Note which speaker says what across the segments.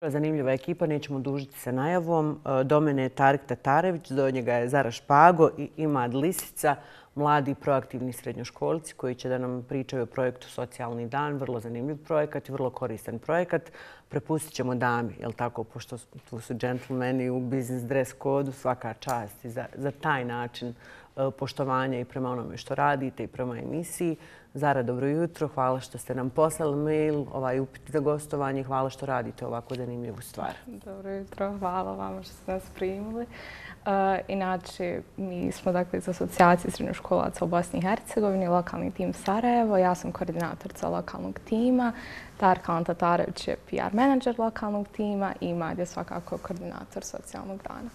Speaker 1: Zanimljiva ekipa, nećemo dužiti sa najavom. E, do mene je Tarik Tatarević, do njega je Zara Špago i Imad Lisica, mladi proaktivni srednjoškolci koji će da nam pričaju o projektu Socijalni dan. Vrlo zanimljiv projekat i vrlo koristan projekat. Prepustit ćemo dami, jel tako, pošto tu su džentlmeni u biznis dress kodu, svaka čast i za za taj način e, poštovanja i prema onome što radite i prema emisiji. Zara, dobro jutro. Hvala što ste nam poslali mail, ovaj upit za gostovanje. Hvala što radite ovako zanimljivu stvar.
Speaker 2: Dobro jutro. Hvala vam što ste nas primili. Uh, inače, mi smo dakle iz asocijacije srednjoškolaca u Bosni i Hercegovini, lokalni tim Sarajevo. Ja sam koordinatorca lokalnog tima. Tarka Antatarević je PR menadžer lokalnog tima i Mad je svakako koordinator socijalnog dana.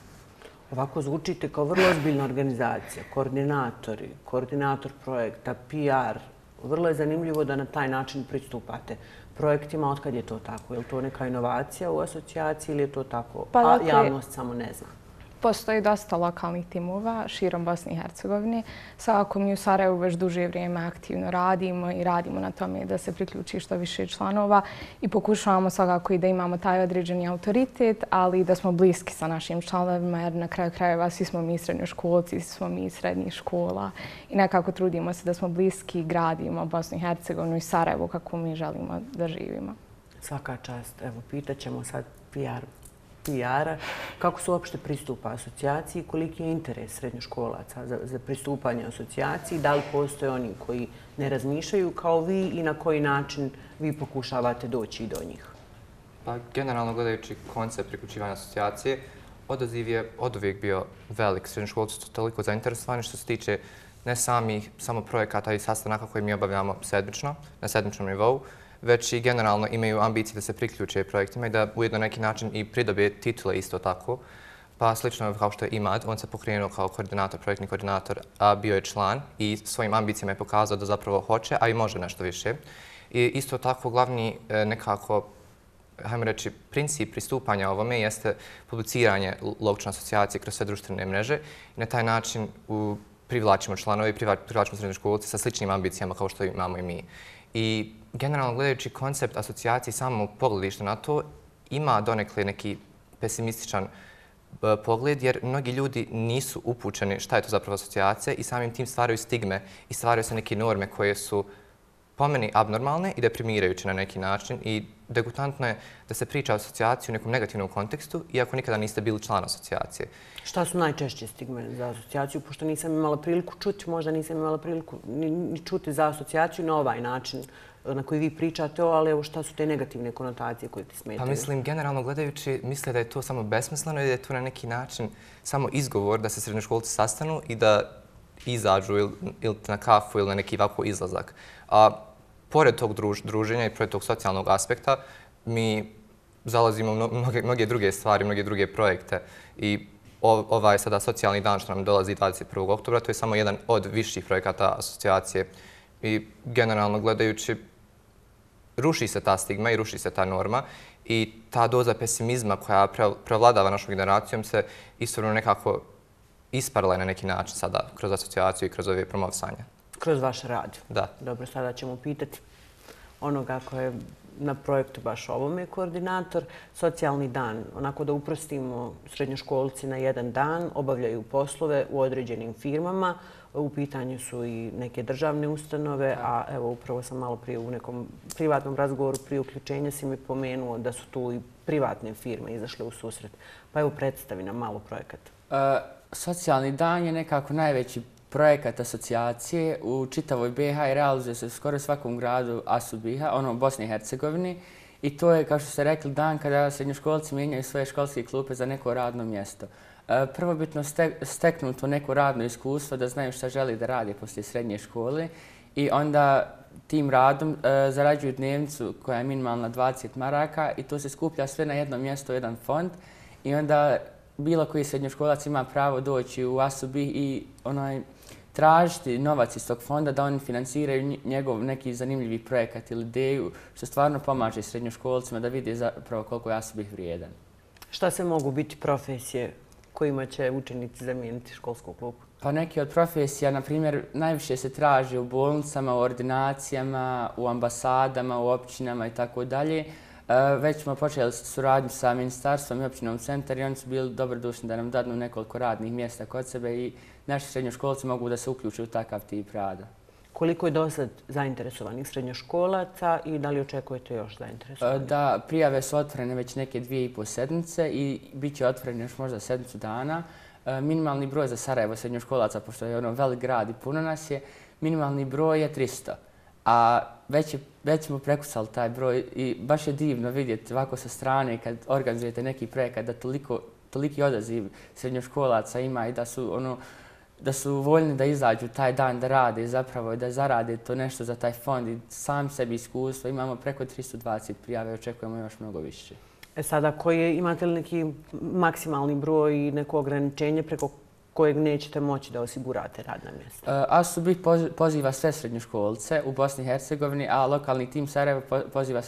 Speaker 1: Ovako zvučite kao vrlo ozbiljna organizacija, koordinatori, koordinator projekta, PR, vrlo je zanimljivo da na taj način pristupate projektima. Otkad je to tako? Je li to neka inovacija u asocijaciji ili je to tako? Pa, a dakle, javnost samo ne zna.
Speaker 2: Postoji dosta lokalnih timova širom Bosne i Hercegovine. Svakako mi u Sarajevu već duže vrijeme aktivno radimo i radimo na tome da se priključi što više članova i pokušavamo svakako i da imamo taj određeni autoritet, ali i da smo bliski sa našim članovima jer na kraju krajeva svi smo mi srednjoškolci, svi smo mi srednjih škola i nekako trudimo se da smo bliski i gradimo Bosnu i Hercegovinu i Sarajevu kako mi želimo da živimo.
Speaker 1: Svaka čast. Evo, pitaćemo sad PR PR-a, kako se uopšte pristupa asocijaciji, koliki je interes srednjoškolaca za, za pristupanje asocijaciji, da li postoje oni koji ne razmišljaju kao vi i na koji način vi pokušavate doći do njih?
Speaker 3: Pa, generalno gledajući koncept priključivanja asocijacije, odaziv je od uvijek bio velik. Srednjoškolci su toliko zainteresovani što se tiče ne sami, samo projekata i sastanaka koje mi obavljamo sedmično, na sedmičnom nivou, već i generalno imaju ambicije da se priključe projektima i da ujedno neki način i pridobije titule isto tako. Pa slično kao što je Imad, on se pokrenuo kao koordinator, projektni koordinator, a bio je član i svojim ambicijama je pokazao da zapravo hoće, a i može nešto više. I isto tako glavni e, nekako hajmo reći, princip pristupanja ovome jeste publiciranje logične asocijacije kroz sve društvene mreže i na taj način u, privlačimo članove i privlačimo srednje školce sa sličnim ambicijama kao što imamo i mi. I generalno gledajući koncept asocijacije samo pogledište na to, ima donekle neki pesimističan e, pogled, jer mnogi ljudi nisu upućeni šta je to zapravo asocijacija i samim tim stvaraju stigme i stvaraju se neke norme koje su po meni abnormalne i deprimirajuće na neki način i degutantno je da se priča o asocijaciji u nekom negativnom kontekstu, iako nikada niste bili član asocijacije.
Speaker 1: Šta su najčešće stigme za asocijaciju? Pošto nisam imala priliku čuti, možda nisam imala priliku ni čuti za asocijaciju na ovaj način na koji vi pričate o, ali evo šta su te negativne konotacije koje ti smetaju?
Speaker 3: Pa mislim, generalno gledajući, misle da je to samo besmisleno i da je to na neki način samo izgovor da se srednjoškolci sastanu i da izađu ili na kafu ili na neki ovako izlazak. A pored tog druženja i pored tog socijalnog aspekta, mi zalazimo u mnoge druge stvari, mnoge druge projekte i ovaj sada socijalni dan što nam dolazi 21. oktobra, to je samo jedan od viših projekata asocijacije. I generalno gledajući, ruši se ta stigma i ruši se ta norma i ta doza pesimizma koja prevladava našom generacijom se istorno nekako isparila na neki način sada kroz asocijaciju i kroz ove promovisanje.
Speaker 1: Kroz vaš rad?
Speaker 3: Da.
Speaker 1: Dobro, sada ćemo pitati onoga koje je na projektu baš ovome koordinator. Socijalni dan, onako da uprostimo srednjoškolci na jedan dan, obavljaju poslove u određenim firmama. U pitanju su i neke državne ustanove, a evo upravo sam malo prije u nekom privatnom razgovoru prije uključenja si mi pomenuo da su tu i privatne firme izašle u susret. Pa evo predstavi nam malo projekata.
Speaker 4: E, socijalni dan je nekako najveći projekat asocijacije u čitavoj BiH i realizuje se skoro svakom gradu ASU BiH, ono u Bosni i Hercegovini. I to je, kao što ste rekli, dan kada srednjoškolci mijenjaju svoje školske klupe za neko radno mjesto. E, prvobitno steknu to neko radno iskustvo da znaju šta želi da radi poslije srednje škole i onda tim radom e, zarađuju dnevnicu koja je minimalna 20 maraka i to se skuplja sve na jedno mjesto, jedan fond i onda bilo koji srednjoškolac ima pravo doći u ASUBI i onaj, tražiti novac iz tog fonda da oni finansiraju njegov neki zanimljivi projekat ili ideju, što stvarno pomaže srednjoškolcima da vidi zapravo koliko je ASUBI vrijedan.
Speaker 1: Šta se mogu biti profesije kojima će učenici zamijeniti školsku klubu?
Speaker 4: Pa neki od profesija, na primjer, najviše se traži u bolnicama, u ordinacijama, u ambasadama, u općinama i tako dalje. Već smo počeli suradnju sa ministarstvom i općinom centar i oni su bili dobrodušni da nam dadnu nekoliko radnih mjesta kod sebe i naši srednjoškolci mogu da se uključuju u takav tip rada.
Speaker 1: Koliko je do sad zainteresovanih srednjoškolaca i da li očekujete još zainteresovanih?
Speaker 4: Da, prijave su otvorene već neke dvije i pol sedmice i bit će otvorene još možda sedmicu dana. Minimalni broj za Sarajevo srednjoškolaca, pošto je ono velik grad i puno nas je, minimalni broj je 300. A već, je, već smo prekusali taj broj i baš je divno vidjeti ovako sa strane kad organizujete neki projekat da toliko, toliki odaziv srednjoškolaca ima i da su ono, da su voljni da izađu taj dan da rade zapravo i da zarade to nešto za taj fond i sam sebi iskustvo. Imamo preko 320 prijave, očekujemo još mnogo više.
Speaker 1: E sada, koji je, imate li neki maksimalni broj i neko ograničenje preko kojeg nećete moći da osigurate radna mjesta?
Speaker 4: Uh, ASUBIH poziva sve srednjoškolce u Bosni i Hercegovini, a lokalni tim Sarajevo poziva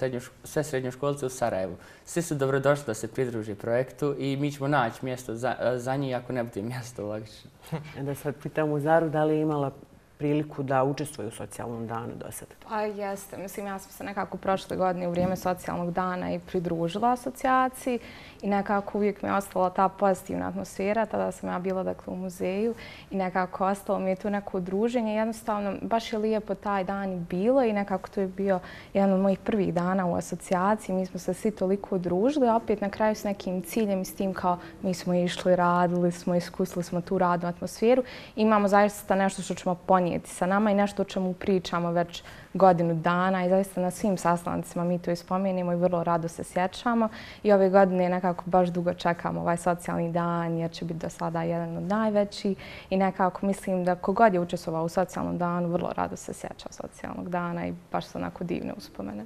Speaker 4: sve srednjoškolce u Sarajevu. Svi su dobrodošli da se pridruži projektu i mi ćemo naći mjesto za, za njih ako ne bude mjesto logično.
Speaker 1: E da sad pitam u Zaru da li je imala priliku da učestvuju u socijalnom danu do sada?
Speaker 2: Pa jeste. Mislim, ja sam se nekako prošle godine u vrijeme socijalnog dana i pridružila asocijaciji i nekako uvijek mi je ostala ta pozitivna atmosfera. Tada sam ja bila dakle, u muzeju i nekako ostalo mi je tu neko druženje. Jednostavno, baš je lijepo taj dan i bilo i nekako to je bio jedan od mojih prvih dana u asocijaciji. Mi smo se svi toliko družili, opet na kraju s nekim ciljem i s tim kao mi smo išli, radili smo, iskusili smo tu radnu atmosferu. Imamo zaista nešto što ćemo ponijeti sa nama i nešto o čemu pričamo već godinu dana i zaista na svim sastancima mi to ispomenimo i vrlo rado se sjećamo. I ove godine nekako baš dugo čekamo ovaj socijalni dan jer će biti do sada jedan od najveći i nekako mislim da kogod je učestvovao u socijalnom danu vrlo rado se sjeća socijalnog dana i baš su onako divne uspomene.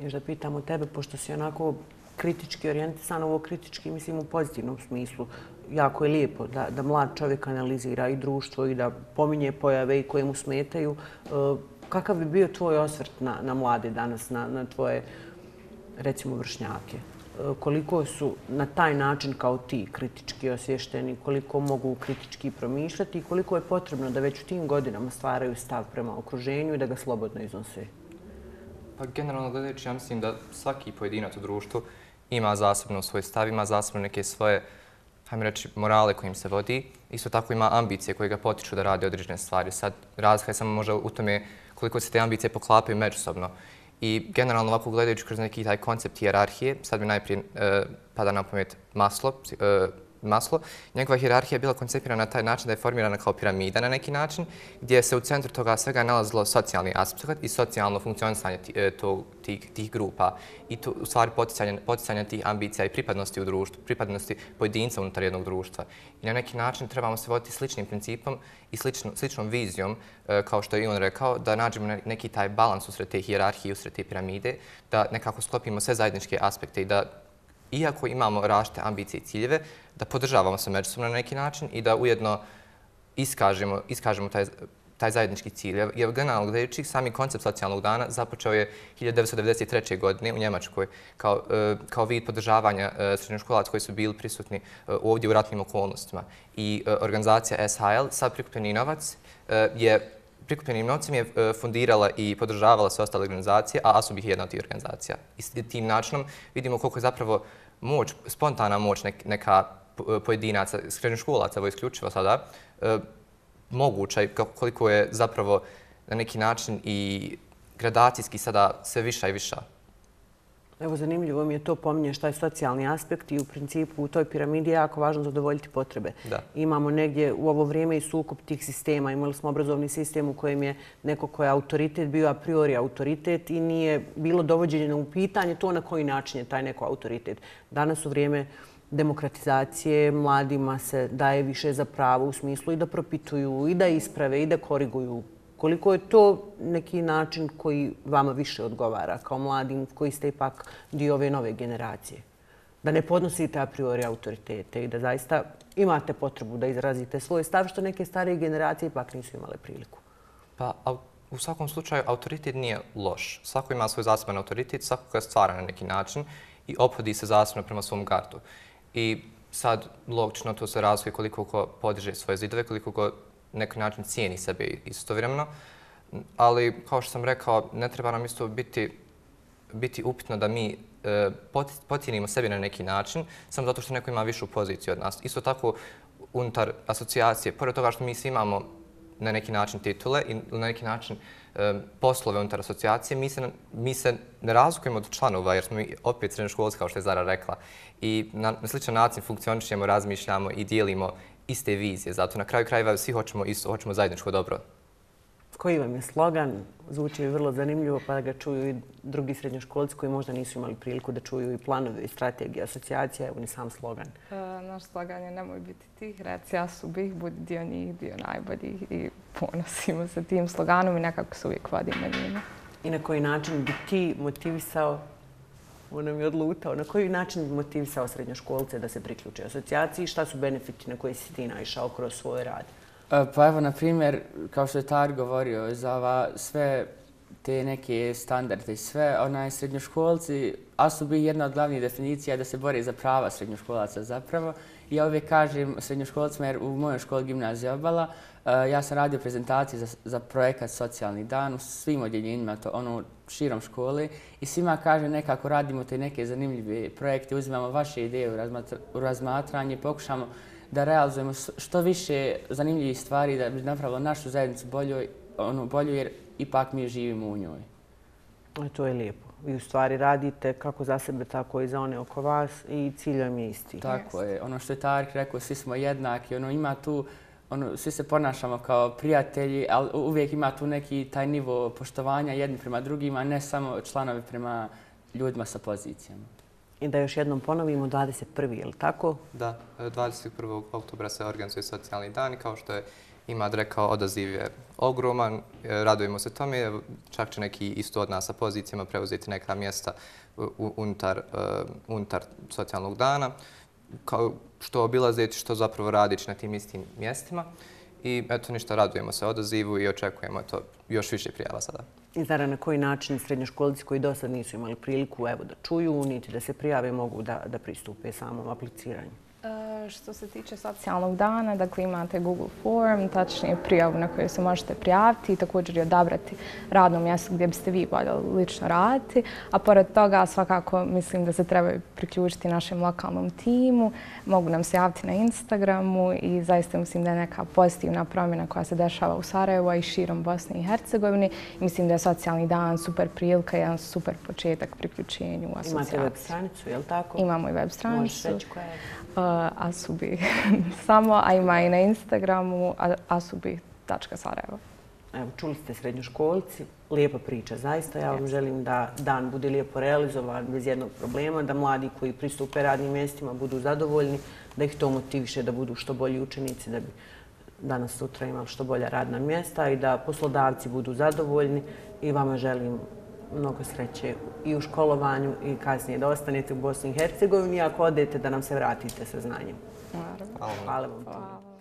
Speaker 1: Još da pitam o tebe, pošto si onako kritički orijentisan, ovo kritički mislim u pozitivnom smislu, jako je lijepo da, da mlad čovjek analizira i društvo i da pominje pojave i koje mu smetaju. E, kakav bi bio tvoj osvrt na, na mlade danas, na, na tvoje, recimo, vršnjake? E, koliko su na taj način kao ti kritički osvješteni, koliko mogu kritički promišljati i koliko je potrebno da već u tim godinama stvaraju stav prema okruženju i da ga slobodno iznose?
Speaker 3: Pa generalno gledajući, ja mislim da svaki pojedinac u društvu ima zasebno svoj stav, ima zasebno neke svoje hajmo reći, morale kojim se vodi. Isto tako ima ambicije koje ga potiču da radi određene stvari. Sad, razlika je samo možda u tome koliko se te ambicije poklapaju međusobno. I generalno ovako gledajući kroz neki taj koncept hijerarhije, sad mi najprije e, pada na pamet maslo, e, maslo. Njegova hirarhija je bila koncepirana na taj način da je formirana kao piramida na neki način, gdje se u centru toga svega nalazilo socijalni aspekt i socijalno funkcionisanje e, tih, tih grupa i to, u stvari poticanje, poticanje tih ambicija i pripadnosti u društvu, pripadnosti pojedinca unutar jednog društva. I na neki način trebamo se voditi sličnim principom i slično, sličnom vizijom, e, kao što je i on rekao, da nađemo neki taj balans usred te hijerarhije, usred te piramide, da nekako sklopimo sve zajedničke aspekte i da iako imamo rašte ambicije i ciljeve, da podržavamo se međusobno na neki način i da ujedno iskažemo, iskažemo taj, taj zajednički cilj. Jer generalno gledajući, sami koncept socijalnog dana započeo je 1993. godine u Njemačkoj kao, e, kao vid podržavanja e, srednjoškolaca koji su bili prisutni e, ovdje u ratnim okolnostima. I organizacija SHL, sad prikupljeni novac, je prikupljenim novcem je e, fundirala i podržavala sve ostale organizacije, a ASUB je jedna od tih organizacija. I tim načinom vidimo koliko je zapravo moć, spontana moć neka e, pojedinaca, srednjoškolaca, ovo isključivo sada, e, moguća i koliko je zapravo na neki način i gradacijski sada sve viša i viša.
Speaker 1: Evo, zanimljivo mi je to pominje šta je socijalni aspekt i u principu u toj piramidi je jako važno zadovoljiti potrebe.
Speaker 3: Da.
Speaker 1: Imamo negdje u ovo vrijeme i sukup tih sistema. Imali smo obrazovni sistem u kojem je neko koji je autoritet bio a priori autoritet i nije bilo dovođenje u pitanje to na koji način je taj neko autoritet. Danas u vrijeme demokratizacije mladima se daje više za pravo u smislu i da propituju, i da isprave, i da koriguju. Koliko je to neki način koji vama više odgovara kao mladim koji ste ipak dio ove nove generacije? Da ne podnosite a priori autoritete i da zaista imate potrebu da izrazite svoj stav što neke starije generacije ipak nisu imale priliku?
Speaker 3: Pa, u svakom slučaju, autoritet nije loš. Svako ima svoj zaseban autoritet, svako ga stvara na neki način i ophodi se zasebno prema svom gardu. I sad, logično, to se razlije koliko ko podiže svoje zidove, koliko ko neki način cijeni sebe istovremeno. Ali, kao što sam rekao, ne treba nam isto biti, biti upitno da mi e, pocijenimo sebe na neki način, samo zato što neko ima višu poziciju od nas. Isto tako, unutar asocijacije, pored toga što mi svi imamo na neki način titule i na neki način e, poslove unutar asocijacije, mi se, mi se ne razlikujemo od članova, jer smo mi opet srednjoškolci, kao što je Zara rekla. I na, na sličan način funkcionišemo, razmišljamo i dijelimo iste vizije. Zato na kraju krajeva svi hoćemo isto, hoćemo zajedničko dobro.
Speaker 1: Koji vam je slogan? Zvuči vrlo zanimljivo, pa da ga čuju i drugi srednjoškolci koji možda nisu imali priliku da čuju i planove i strategije asocijacije. Evo ni sam slogan.
Speaker 2: E, naš slogan je nemoj biti tih, reci ja su bih, budi dio njih, dio najboljih i ponosimo se tim sloganom i nekako se uvijek vodimo njima.
Speaker 1: I na koji način bi ti motivisao, on nam je odlutao, na koji način bi motivisao srednjoškolce da se priključe asocijaciji i šta su benefiti na koji si ti naišao kroz svoj rad?
Speaker 4: E, pa evo, na primjer, kao što je Tar govorio, za ova sve te neke standarde i sve, onaj srednjoškolci, a su bi jedna od glavnih definicija da se bori za prava srednjoškolaca zapravo. I ja uvijek kažem srednjoškolcima, jer u mojoj školi gimnazija obala, ja sam radio prezentaciju za, za projekat Socijalni dan u svim odjeljenjima, to ono širom škole i svima kaže nekako radimo te neke zanimljive projekte, uzimamo vaše ideje u razmatranje, pokušamo da realizujemo što više zanimljivih stvari da bi napravilo našu zajednicu bolju, ono, bolju jer ipak mi živimo u njoj.
Speaker 1: E, to je lijepo. Vi u stvari radite kako za sebe, tako i za one oko vas i cilj vam je isti.
Speaker 4: Tako je. Ono što je Tarik rekao, svi smo jednaki. Ono, ima tu, ono, svi se ponašamo kao prijatelji, ali uvijek ima tu neki taj nivo poštovanja jedni prema drugima, ne samo članovi prema ljudima sa pozicijama.
Speaker 1: I da još jednom ponovimo 21. je li tako?
Speaker 3: Da, 21. oktobra se organizuje socijalni dan i kao što je Imad rekao, odaziv je ogroman, e, radujemo se tome, čak će neki isto od nas sa pozicijama preuzeti neka mjesta unutar, uh, unutar socijalnog dana, kao što obilaziti, što zapravo radići na tim istim mjestima. I eto ništa, radujemo se odazivu i očekujemo to još više prijava sada.
Speaker 1: I zara na koji način srednjoškolici koji do sad nisu imali priliku evo, da čuju, niti da se prijave, mogu da, da pristupe samom apliciranju?
Speaker 2: Što se tiče socijalnog dana, dakle imate Google Form, tačnije prijavu na kojoj se možete prijaviti i također i odabrati radno mjesto gdje biste vi voljeli lično raditi. A pored toga svakako mislim da se trebaju priključiti našem lokalnom timu, mogu nam se javiti na Instagramu i zaista mislim da je neka pozitivna promjena koja se dešava u Sarajevo i širom Bosne i Hercegovine. Mislim da je socijalni dan super prilika, jedan super početak priključenju u asocijaciju.
Speaker 1: Imate web stranicu, je li tako?
Speaker 2: Imamo i web stranicu.
Speaker 1: Možeš reći koja je?
Speaker 2: Asubi samo, a ima i na Instagramu asubi.sarajevo.
Speaker 1: Evo, čuli ste srednjoškolci, lijepa priča, zaista. Ja vam želim da dan bude lijepo realizovan, bez jednog problema, da mladi koji pristupe radnim mjestima budu zadovoljni, da ih to motiviše da budu što bolji učenici, da bi danas sutra imali što bolja radna mjesta i da poslodavci budu zadovoljni i vama želim mnogo sreće i u školovanju i kasnije da ostanete u Bosni i Hercegovini, ako odete da nam se vratite sa znanjem.
Speaker 2: Hvala.
Speaker 1: Hvala vam.